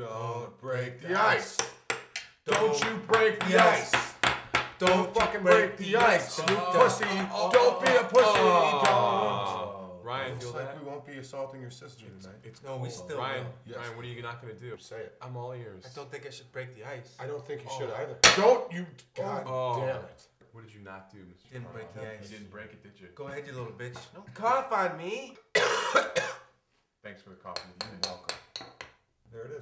Don't break the ice. Don't you break the ice. Don't fucking break the ice. You pussy. Don't be a oh, pussy. Don't. Oh. Ryan, Looks feel like that? we won't be assaulting your sister tonight. It's No, we cool. still Ryan. Yes. Ryan, what are you not gonna do? Say it. I'm all ears. I don't think I should break the ice. I don't think you should Oh. either. Don't you? God Oh. damn it. What did you not do, Mr. Didn't break the ice. You didn't break it, did you? Go ahead, you little bitch. Don't cough on me. Thanks for the coffee. You're welcome.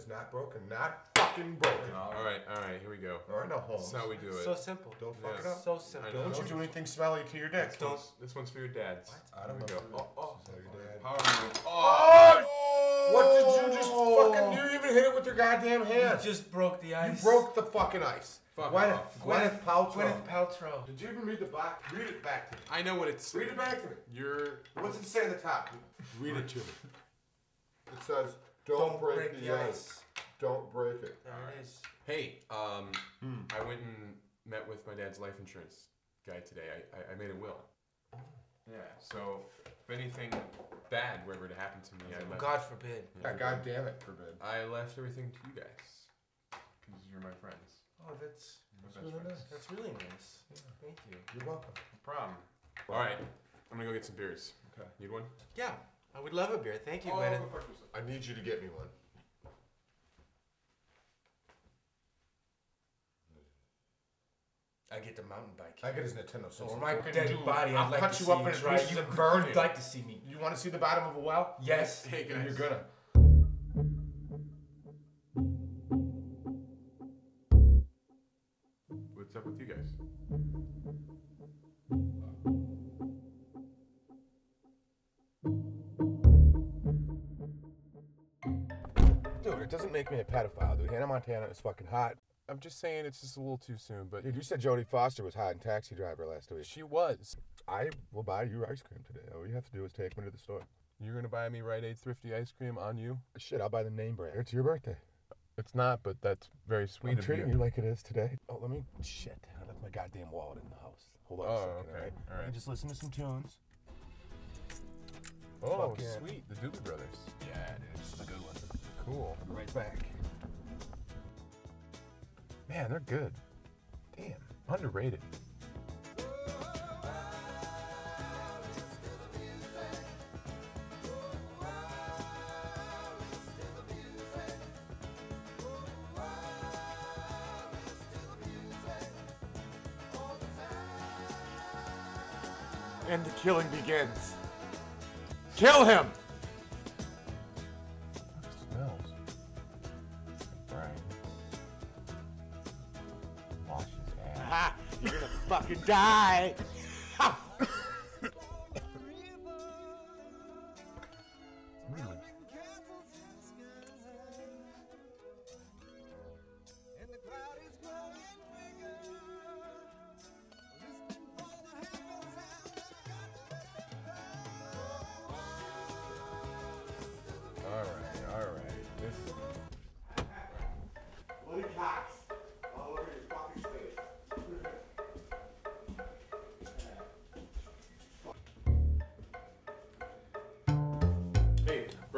There it is. Not broken. Not fucking broken. All right, all right, here we go. All right, now Holmes. That's how we do it. So simple. Don't fuck Yeah. it up. So I simple. know. Don't you do anything smelly to your dick. This one's, this one's for your dads. I don't know. Here we go. Oh, oh, This is how your dad- oh. Power move. Oh. oh! What did you just fucking? You didn't even hit it with your goddamn You hand. just broke the ice. You ice. broke the fucking ice. Fuck Gwyneth, off. Gwyneth Paltrow. Gwyneth Paltrow. Did you even read the back? Read it back to me. I know what it's. Read it back to me. You're. What's it say at the top? Read it to me. It says, "Don't, Don't break, break the, the ice. ice. Don't break it." There it is. Hey, um, Hmm. I went and met with my dad's life insurance guy today. I, I, I made a will. Yeah. So if anything bad were ever to happen to me, I left. God forbid. Yeah, God damn it, forbid. I left everything to you guys because you're my friends. Oh, that's My best really friends. nice. that's really nice. Thank you. You're welcome. No problem. All right, I'm gonna go get some beers. Okay. Need one? Yeah, I would love a beer. Thank you, Oh, Gwyneth. go fuck yourself. I need you to get me one. I get the mountain bike. I get his Nintendo System. Or oh, my What dead you body. I'd I'll like cut to you see up you in his try. pieces You and burn You'd like to see me? You want to see the bottom of a well? Yes. Hey Then guys. You're gonna. What's up with you guys? It doesn't make me a pedophile, dude. Hannah Montana is fucking hot. I'm just saying it's just a little too soon, but Dude, you said Jodie Foster was hot in Taxi Driver last week. she was. I will buy you ice cream today. All you have to do is take me to the store. You're gonna buy me Rite Aid thrifty ice cream on you? Shit, I'll buy the name brand. It's your birthday. It's not, but that's very sweet I'm of treating you. you like it is today. Oh, let me. Shit, I left my goddamn wallet in the house. Hold on a Oh, second. okay. all right? All right. Just listen to some tunes. Oh, sweet. The Doobie Brothers. Be right back. Man, they're good. Damn. Underrated. And the killing begins. Kill him! Fucking die! All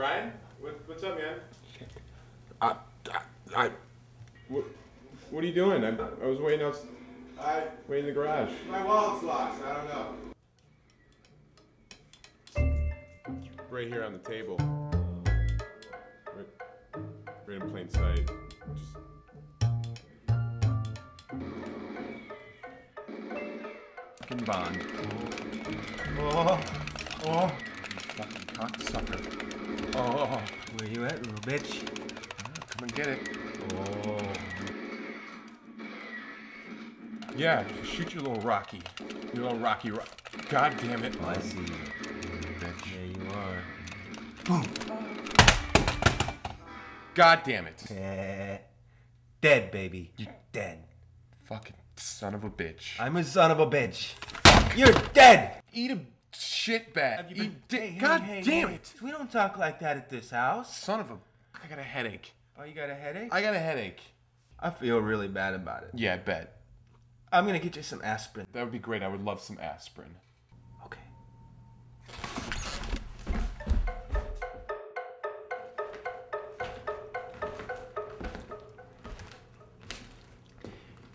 Bryan. What, what's up, man? I, I, I, What, what are you doing? I, I was waiting out, I, waiting in the garage. my wallet's lost. I don't know. Right here on the table. Right, right in plain sight. Just Fucking Bond. Oh, oh. Fucking cocksucker. Oh, Where you at, little bitch? come and get it. Oh. yeah. Shoot your little Rocky. Your little Rocky. Ro- God damn it. I see you. Bitch. There you are. Boom. God damn it. Eh. Dead, baby. You're dead. Fucking son of a bitch. I'm a son of a bitch. You're dead. Eat a shitbag. Been... Di- hey, God hey, damn hey, it! We don't talk like that at this house. Son of a. I got a headache. Oh, you got a headache? I got a headache. I feel really bad about it. Yeah, I bet. I'm gonna get you some aspirin. That would be great. I would love some aspirin. Okay.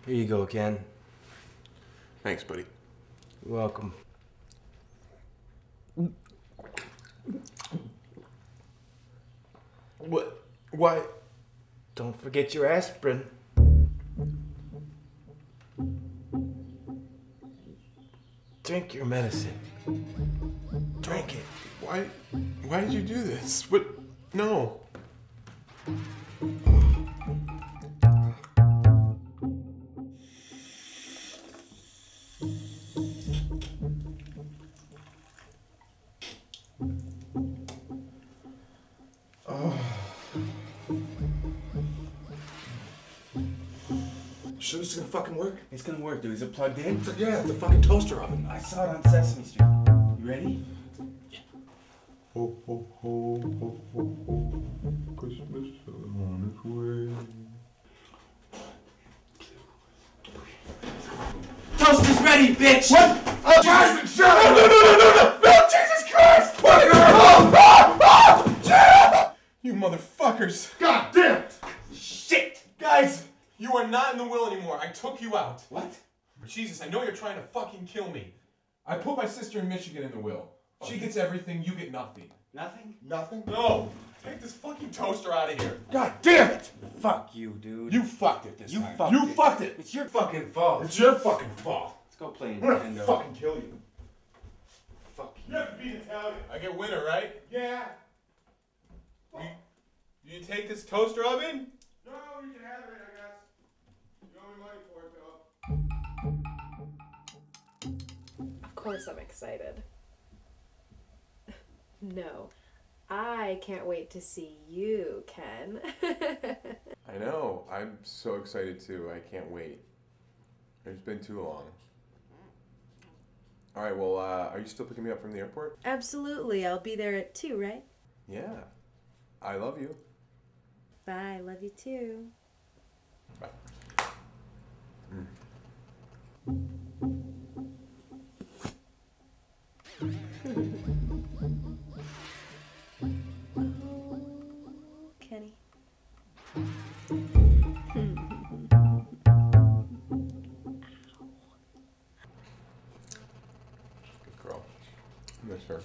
Here you go, Ken. Thanks, buddy. You're welcome. What? Why? Don't forget your aspirin. Drink your medicine. Drink it. Why? Why did you do this? What? No. Sure this is gonna fucking work? It's gonna work, dude. Is it plugged in? Yeah, the fucking toaster oven. I saw it on Sesame Street. You ready? Ho ho ho ho ho ho. Christmas on its way. Toaster's ready, bitch! What? Oh, guys, shut up! No, no, no, no, no! No, Jesus Christ! Fucker! Oh, ah, ah, You motherfuckers! God damn it! Shit! Guys, you are not in the will anymore. I took you out. What? Jesus, I know you're trying to fucking kill me. I put my sister in Michigan in the will. She gets everything, you get nothing. Nothing? Nothing? No! Take this fucking toaster out of here. God damn it! Fuck you, dude. You fucked it this You time. fucked you it. fucked it. It's your fucking fault. It's your fucking fault. Let's go play Nintendo. I'm gonna fucking kill you. Fuck you. You have to be Italian. I get winner, right? Yeah. You, you take this toaster oven? No, you can have it, course, I'm excited. no, I can't wait to see you, Ken. I know. I'm so excited too. I can't wait. It's been too long. All right. Well, uh, are you still picking me up from the airport? Absolutely, I'll be there at 2, right? Yeah. I love you. Bye, love you too. Bye. Kenny. Miss her.